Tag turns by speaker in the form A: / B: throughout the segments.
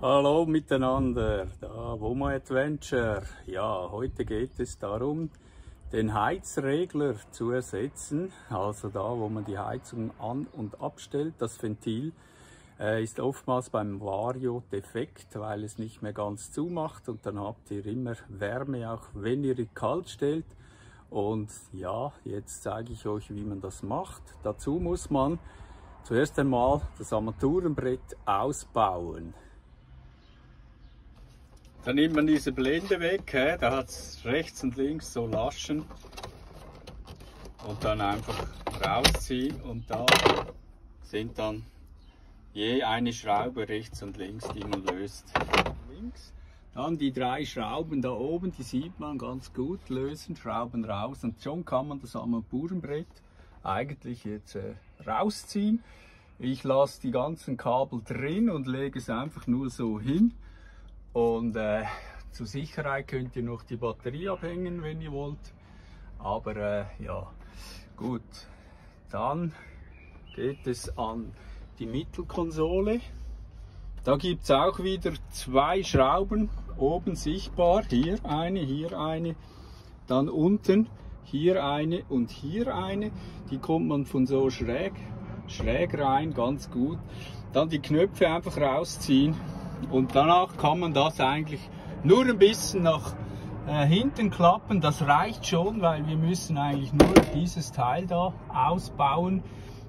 A: Hallo miteinander, da Womo Adventure. Ja, heute geht es darum, den Heizregler zu ersetzen. Also da, wo man die Heizung an- und abstellt, das Ventil äh, ist oftmals beim Vario defekt, weil es nicht mehr ganz zumacht und dann habt ihr immer Wärme, auch wenn ihr kalt stellt. Und ja, jetzt zeige ich euch, wie man das macht. Dazu muss man zuerst einmal das Armaturenbrett ausbauen. Dann nimmt man diese Blende weg, he? da hat es rechts und links so Laschen. Und dann einfach rausziehen und da sind dann je eine Schraube rechts und links, die man löst. Links. Dann die drei Schrauben da oben, die sieht man ganz gut, lösen, Schrauben raus und schon kann man das Armaturenbrett eigentlich jetzt äh, rausziehen. Ich lasse die ganzen Kabel drin und lege es einfach nur so hin. Und äh, zur Sicherheit könnt ihr noch die Batterie abhängen, wenn ihr wollt. Aber äh, ja, gut. Dann geht es an die Mittelkonsole. Da gibt es auch wieder zwei Schrauben oben sichtbar. Hier eine, hier eine, dann unten hier eine und hier eine. Die kommt man von so schräg, schräg rein, ganz gut. Dann die Knöpfe einfach rausziehen und danach kann man das eigentlich nur ein bisschen nach äh, hinten klappen. Das reicht schon, weil wir müssen eigentlich nur dieses Teil da ausbauen.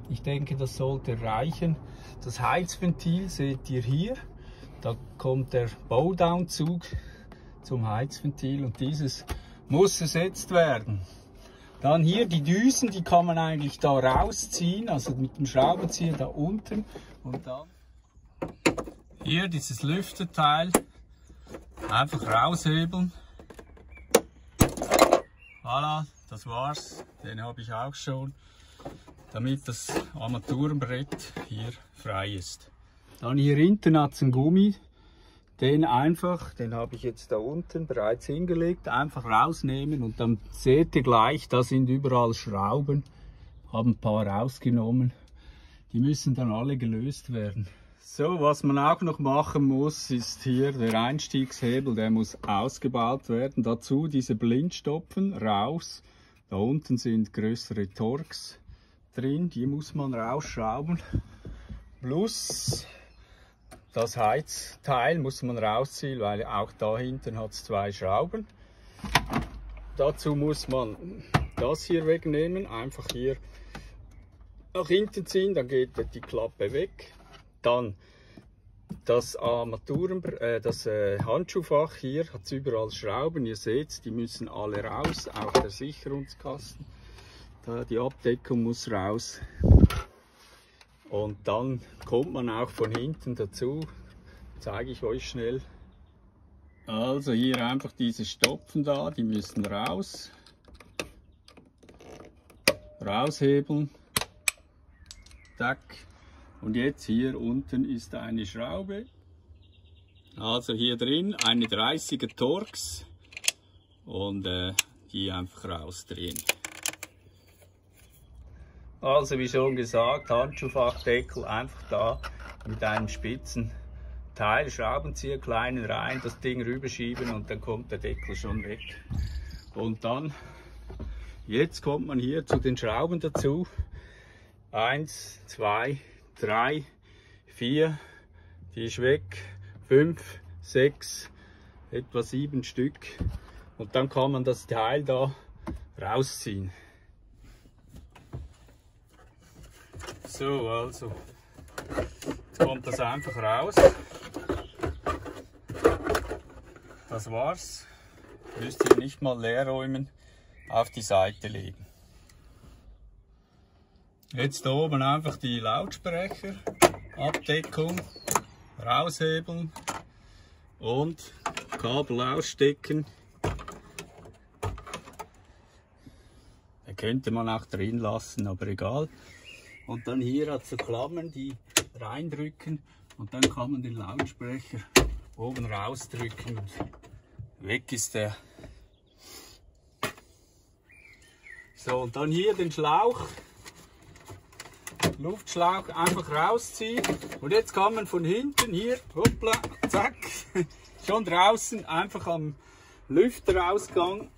A: Ich denke, das sollte reichen. Das Heizventil seht ihr hier. Da kommt der Bowdown-Zug zum Heizventil und dieses muss ersetzt werden. Dann hier die Düsen, die kann man eigentlich da rausziehen, also mit dem Schraubenzieher da unten und dann hier dieses Lüfterteil einfach raushebeln. Voilà, das war's. Den habe ich auch schon, damit das Armaturenbrett hier frei ist. Dann hier hinten hat es einen Gummi. Den einfach, den habe ich jetzt da unten bereits hingelegt, einfach rausnehmen und dann seht ihr gleich, da sind überall Schrauben. Haben ein paar rausgenommen. Die müssen dann alle gelöst werden. So, was man auch noch machen muss, ist hier der Einstiegshebel, der muss ausgebaut werden. Dazu diese Blindstopfen raus. Da unten sind größere Torx drin, die muss man rausschrauben. Plus das Heizteil muss man rausziehen, weil auch da hinten hat es zwei Schrauben. Dazu muss man das hier wegnehmen, einfach hier nach hinten ziehen, dann geht die Klappe weg. Dann das Armaturen, äh, das äh, Handschuhfach hier hat überall Schrauben. Ihr seht, die müssen alle raus, auch der Sicherungskasten. Da die Abdeckung muss raus. Und dann kommt man auch von hinten dazu. Zeige ich euch schnell. Also hier einfach diese Stopfen da, die müssen raus. Raushebeln. Tack. Und jetzt hier unten ist eine Schraube. Also hier drin eine 30er Torx und äh, die einfach rausdrehen. Also wie schon gesagt, Handschuhfachdeckel einfach da mit einem spitzen Teil, Schraubenzieher kleinen rein, das Ding rüberschieben und dann kommt der Deckel schon weg. Und dann, jetzt kommt man hier zu den Schrauben dazu. Eins, zwei, drei, vier, die ist weg, fünf, sechs, etwa sieben Stück. Und dann kann man das Teil da rausziehen. So, also, jetzt kommt das einfach raus. Das war's. Müsst ihr nicht mal leer räumen, auf die Seite legen. Jetzt da oben einfach die Lautsprecher, Abdeckung, raushebeln und Kabel ausstecken. Da könnte man auch drin lassen, aber egal. Und dann hier hat so Klammern, die reindrücken und dann kann man den Lautsprecher oben rausdrücken und weg ist der. So, und dann hier den Schlauch Luftschlauch einfach rausziehen. Und jetzt kann man von hinten hier, hoppla, zack, schon draußen einfach am Lüfterausgang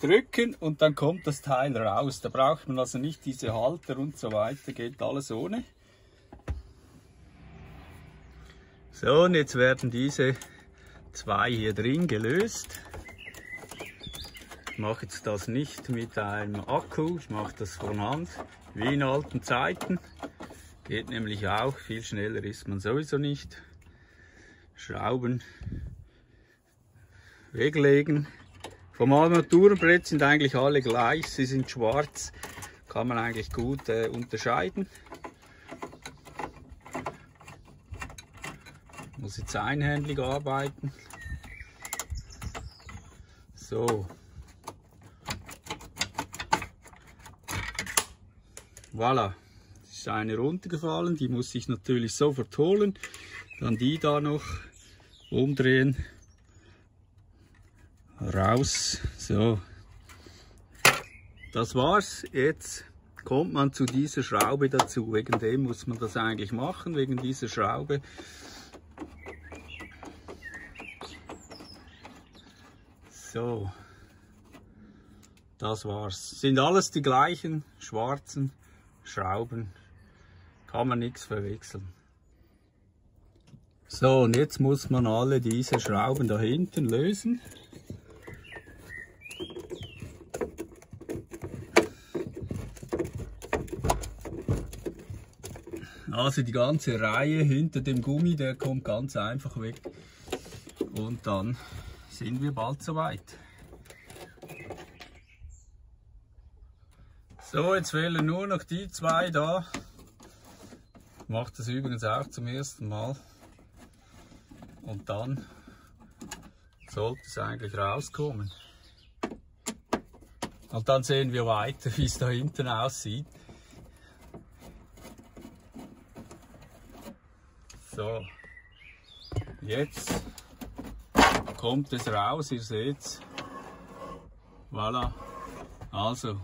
A: drücken und dann kommt das Teil raus. Da braucht man also nicht diese Halter und so weiter, geht alles ohne. So, und jetzt werden diese zwei hier drin gelöst. Ich mache jetzt das nicht mit einem Akku, ich mache das von Hand, wie in alten Zeiten. Geht nämlich auch, viel schneller ist man sowieso nicht. Schrauben, weglegen. Vom Armaturenbrett sind eigentlich alle gleich, sie sind schwarz, kann man eigentlich gut äh, unterscheiden. Muss jetzt einhändig arbeiten. So. Voilà. ist eine runtergefallen, die muss ich natürlich sofort holen. Dann die da noch umdrehen. Raus. So. Das war's. Jetzt kommt man zu dieser Schraube dazu. Wegen dem muss man das eigentlich machen, wegen dieser Schraube. So, das war's. Sind alles die gleichen schwarzen Schrauben. Kann man nichts verwechseln. So, und jetzt muss man alle diese Schrauben da hinten lösen. Also die ganze Reihe hinter dem Gummi, der kommt ganz einfach weg. Und dann sind wir bald soweit. So, jetzt fehlen nur noch die zwei da. Ich mache das übrigens auch zum ersten Mal. Und dann sollte es eigentlich rauskommen. Und dann sehen wir weiter, wie es da hinten aussieht. So, jetzt kommt es raus, ihr seht Voilà. Also,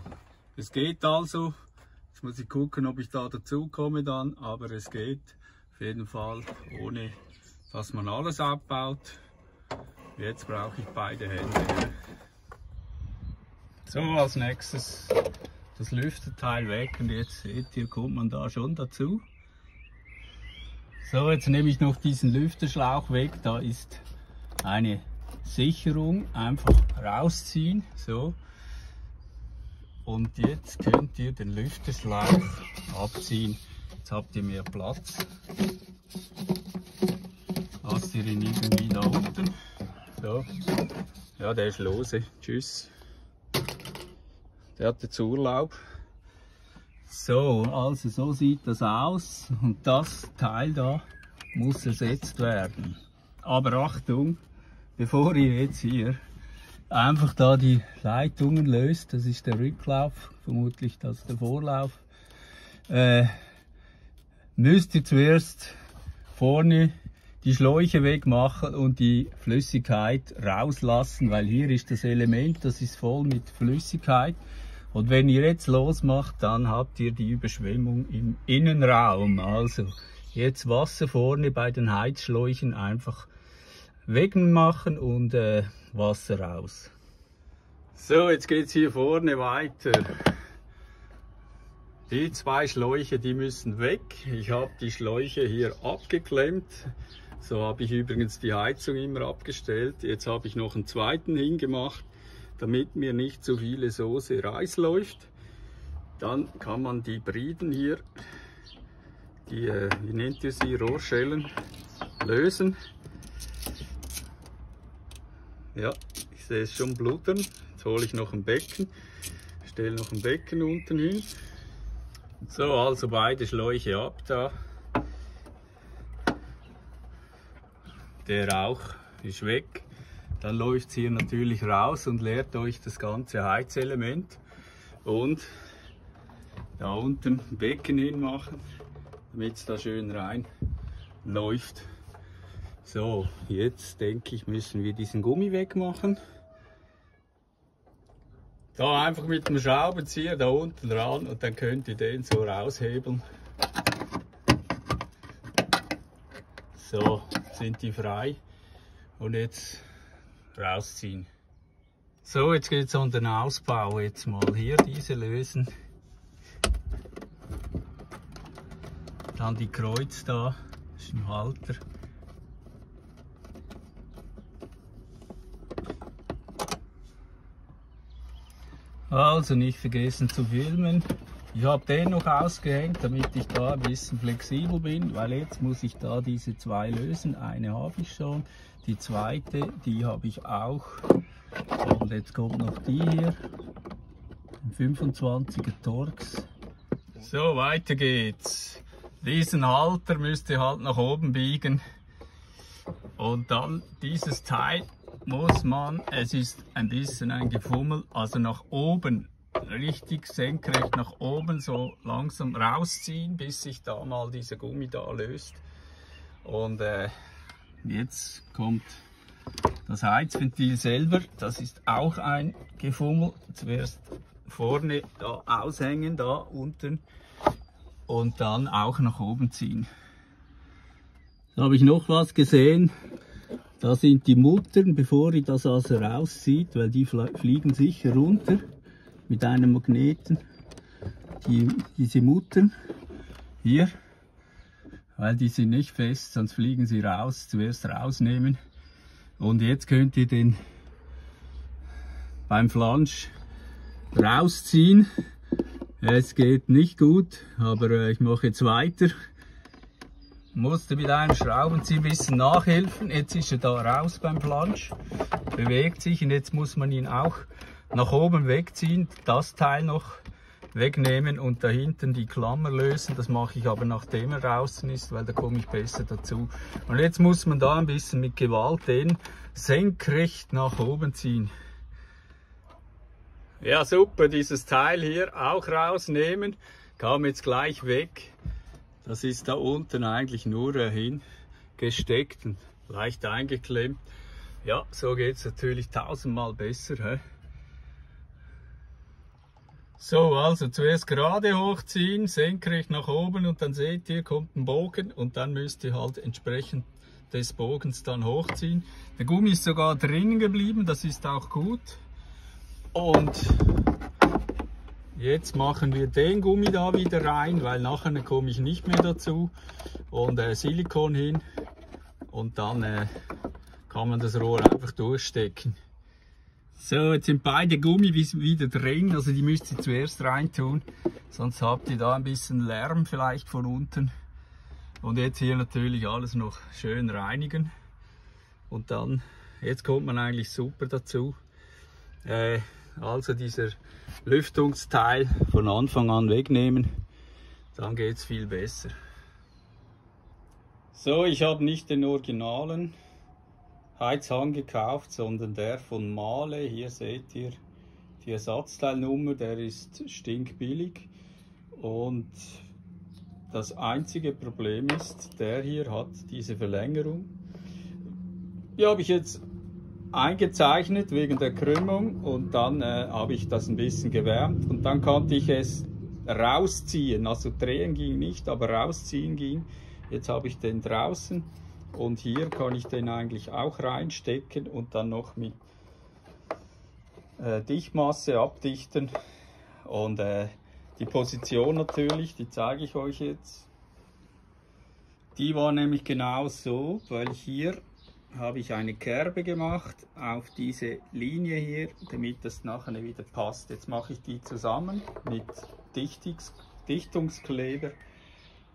A: es geht also. Jetzt muss ich gucken, ob ich da dazu komme dann, aber es geht auf jeden Fall, ohne dass man alles abbaut. Jetzt brauche ich beide Hände. So, als nächstes das Lüfterteil weg und jetzt seht ihr, kommt man da schon dazu. So, jetzt nehme ich noch diesen Lüfterschlauch weg. Da ist eine Sicherung einfach rausziehen. So. Und jetzt könnt ihr den Lüfterschlauch abziehen. Jetzt habt ihr mehr Platz. Lasst ihr ihn irgendwie da unten. So. Ja, der ist lose. Tschüss. Der hat jetzt Urlaub. So, also so sieht das aus. Und das Teil da muss ersetzt werden. Aber Achtung, bevor ihr jetzt hier einfach da die Leitungen löst, das ist der Rücklauf, vermutlich das ist der Vorlauf, äh, müsst ihr zuerst vorne die Schläuche wegmachen und die Flüssigkeit rauslassen, weil hier ist das Element, das ist voll mit Flüssigkeit. Und wenn ihr jetzt losmacht, dann habt ihr die Überschwemmung im Innenraum. Also jetzt Wasser vorne bei den Heizschläuchen einfach wegmachen und äh, Wasser raus. So, jetzt geht es hier vorne weiter. Die zwei Schläuche, die müssen weg. Ich habe die Schläuche hier abgeklemmt. So habe ich übrigens die Heizung immer abgestellt. Jetzt habe ich noch einen zweiten hingemacht, damit mir nicht zu viele Soße Reis läuft. Dann kann man die Briden hier, die, äh, wie nennt ihr sie, Rohrschellen, lösen. Ja, ich sehe es schon blutern. Jetzt hole ich noch ein Becken. Stelle noch ein Becken unten hin. So, also beide Schläuche ab da. Der Rauch ist weg. Dann läuft es hier natürlich raus und leert euch das ganze Heizelement. Und da unten ein Becken hinmachen, damit es da schön rein läuft. So, jetzt denke ich, müssen wir diesen Gummi wegmachen. Da einfach mit dem Schraubenzieher da unten ran und dann könnt ihr den so raushebeln. So, sind die frei und jetzt rausziehen. So, jetzt geht es an den Ausbau. Jetzt mal hier diese lösen. Dann die Kreuz da, das ist ein Halter. Also nicht vergessen zu filmen. Ich habe den noch ausgehängt, damit ich da ein bisschen flexibel bin, weil jetzt muss ich da diese zwei lösen. Eine habe ich schon, die zweite, die habe ich auch. Und jetzt kommt noch die hier, 25er Torx. So, weiter geht's. Diesen Halter müsst ihr halt nach oben biegen. Und dann dieses Teil muss man, es ist ein bisschen ein Gefummel, also nach oben, richtig senkrecht nach oben, so langsam rausziehen, bis sich da mal dieser Gummi da löst. Und äh, jetzt kommt das Heizventil selber, das ist auch ein Gefummel. Zuerst vorne da aushängen, da unten und dann auch nach oben ziehen. Da habe ich noch was gesehen. Da sind die Muttern, bevor ihr das also rauszieht, weil die fliegen sicher runter mit einem Magneten. Die, diese Muttern hier, weil die sind nicht fest, sonst fliegen sie raus. Zuerst rausnehmen. Und jetzt könnt ihr den beim Flansch rausziehen. Es geht nicht gut, aber äh, ich mache jetzt weiter musste mit einem Schraubenzieher ein bisschen nachhelfen. Jetzt ist er da raus beim Plansch, bewegt sich und jetzt muss man ihn auch nach oben wegziehen, das Teil noch wegnehmen und da hinten die Klammer lösen. Das mache ich aber nachdem er draußen ist, weil da komme ich besser dazu. Und jetzt muss man da ein bisschen mit Gewalt den senkrecht nach oben ziehen. Ja super, dieses Teil hier auch rausnehmen, kam jetzt gleich weg. Das ist da unten eigentlich nur hingesteckt und leicht eingeklemmt. Ja, so geht es natürlich tausendmal besser. He? So, also zuerst gerade hochziehen, senkrecht nach oben und dann seht ihr, kommt ein Bogen und dann müsst ihr halt entsprechend des Bogens dann hochziehen. Der Gummi ist sogar drinnen geblieben, das ist auch gut. Und Jetzt machen wir den Gummi da wieder rein, weil nachher komme ich nicht mehr dazu. Und äh, Silikon hin und dann äh, kann man das Rohr einfach durchstecken. So, jetzt sind beide Gummi wieder drin, also die müsst ihr zuerst reintun, sonst habt ihr da ein bisschen Lärm vielleicht von unten. Und jetzt hier natürlich alles noch schön reinigen. Und dann, jetzt kommt man eigentlich super dazu. Äh, also dieser Lüftungsteil von Anfang an wegnehmen, dann geht es viel besser. So, ich habe nicht den originalen Heizhang gekauft, sondern der von Male. Hier seht ihr die Ersatzteilnummer, der ist stinkbillig und das einzige Problem ist, der hier hat diese Verlängerung. Die habe ich jetzt eingezeichnet wegen der Krümmung und dann äh, habe ich das ein bisschen gewärmt und dann konnte ich es rausziehen. Also drehen ging nicht, aber rausziehen ging. Jetzt habe ich den draußen und hier kann ich den eigentlich auch reinstecken und dann noch mit äh, Dichtmasse abdichten und äh, die Position natürlich, die zeige ich euch jetzt. Die war nämlich genau so, weil hier habe ich eine Kerbe gemacht auf diese Linie hier, damit das nachher wieder passt. Jetzt mache ich die zusammen mit Dichtungs Dichtungskleber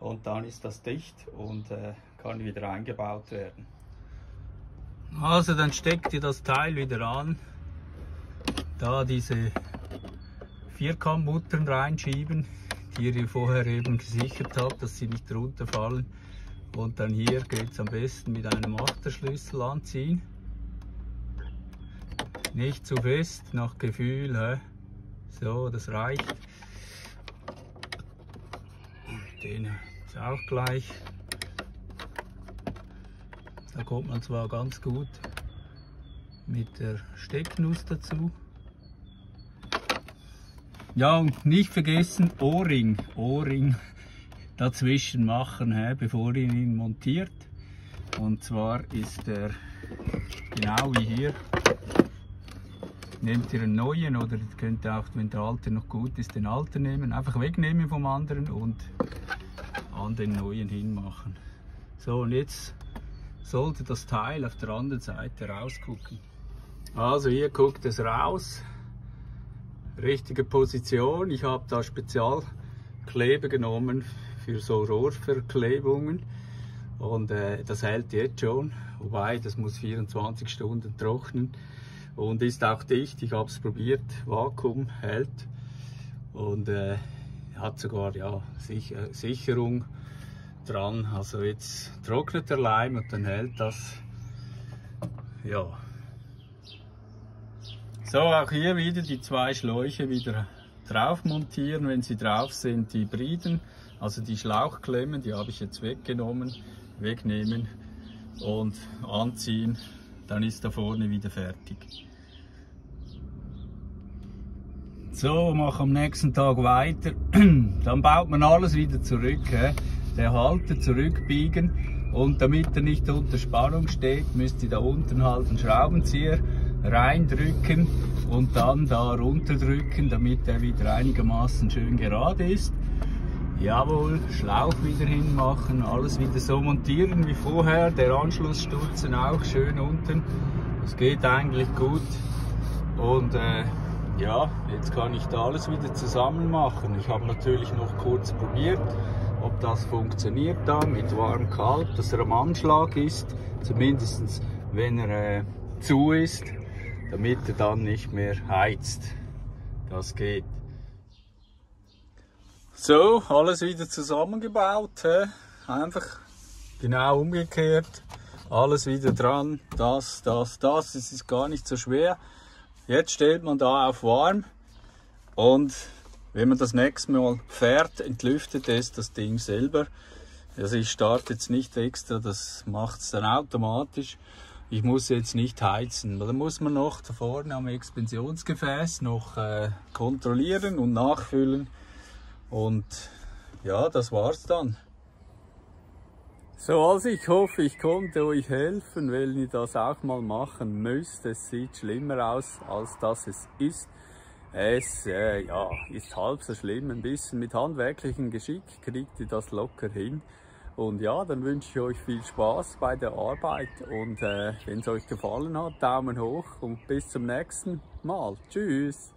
A: und dann ist das dicht und äh, kann wieder eingebaut werden. Also dann steckt ihr das Teil wieder an, da diese Vierkammmuttern reinschieben, die ihr vorher eben gesichert habt, dass sie nicht runterfallen. Und dann hier geht es am besten mit einem Achterschlüssel anziehen. Nicht zu fest, nach Gefühl. He? So, das reicht. Den ist auch gleich. Da kommt man zwar ganz gut mit der Stecknuss dazu. Ja, und nicht vergessen Ohrring. Ohrring dazwischen machen, he, bevor ihr ihn montiert. Und zwar ist der genau wie hier. Nehmt ihr einen neuen oder ihr könnt auch, wenn der alte noch gut ist, den alten nehmen. Einfach wegnehmen vom anderen und an den neuen hinmachen. So, und jetzt sollte das Teil auf der anderen Seite rausgucken. Also hier guckt es raus. Richtige Position. Ich habe da Spezialkleber genommen für so Rohrverklebungen. Und äh, das hält jetzt schon. Wobei, das muss 24 Stunden trocknen. Und ist auch dicht. Ich habe es probiert. Vakuum hält. Und äh, hat sogar ja, Sicher Sicherung dran. Also jetzt trocknet der Leim und dann hält das. Ja. So, auch hier wieder die zwei Schläuche wieder drauf montieren, wenn sie drauf sind, die Briden, also die Schlauchklemmen, die habe ich jetzt weggenommen, wegnehmen und anziehen, dann ist da vorne wieder fertig. So, mache am nächsten Tag weiter, dann baut man alles wieder zurück. He? der Halter zurückbiegen und damit er nicht unter Spannung steht, müsst ihr da unten halt einen Schraubenzieher reindrücken und dann da runterdrücken, damit er wieder einigermaßen schön gerade ist. Jawohl, Schlauch wieder hinmachen, alles wieder so montieren wie vorher, der Anschlussstutzen auch schön unten. Das geht eigentlich gut und äh, ja, jetzt kann ich da alles wieder zusammen machen. Ich habe natürlich noch kurz probiert, ob das funktioniert da mit warm-kalt, dass er am Anschlag ist, zumindest wenn er äh, zu ist, damit er dann nicht mehr heizt. Das geht. So, alles wieder zusammengebaut. He? Einfach genau umgekehrt. Alles wieder dran. Das, das, das. Es ist gar nicht so schwer. Jetzt stellt man da auf warm und wenn man das nächste Mal fährt, entlüftet es das Ding selber. Also ich starte jetzt nicht extra, das macht es dann automatisch. Ich muss jetzt nicht heizen. Da muss man noch da vorne am Expansionsgefäß noch äh, kontrollieren und nachfüllen. Und ja, das war's dann. So, also ich hoffe, ich konnte euch helfen, wenn ihr das auch mal machen müsst. Es sieht schlimmer aus, als dass es ist. Es äh, ja, ist halb so schlimm. Ein bisschen mit handwerklichem Geschick kriegt ihr das locker hin. Und ja, dann wünsche ich euch viel Spaß bei der Arbeit. Und äh, wenn es euch gefallen hat, Daumen hoch und bis zum nächsten Mal. Tschüss!